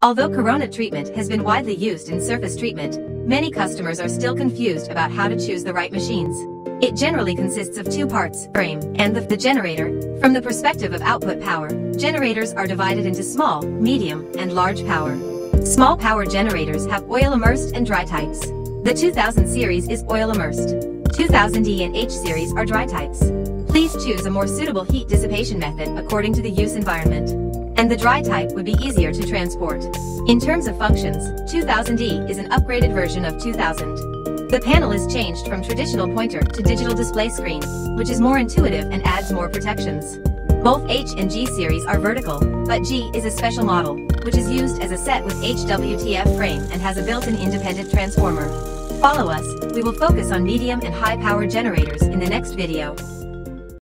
Although Corona treatment has been widely used in surface treatment, many customers are still confused about how to choose the right machines. It generally consists of two parts, frame, and the, the generator. From the perspective of output power, generators are divided into small, medium, and large power. Small power generators have oil immersed and dry types. The 2000 series is oil immersed. 2000E and H series are dry types. Please choose a more suitable heat dissipation method according to the use environment and the dry type would be easier to transport. In terms of functions, 2000E is an upgraded version of 2000. The panel is changed from traditional pointer to digital display screen, which is more intuitive and adds more protections. Both H and G series are vertical, but G is a special model, which is used as a set with HWTF frame and has a built-in independent transformer. Follow us, we will focus on medium and high power generators in the next video.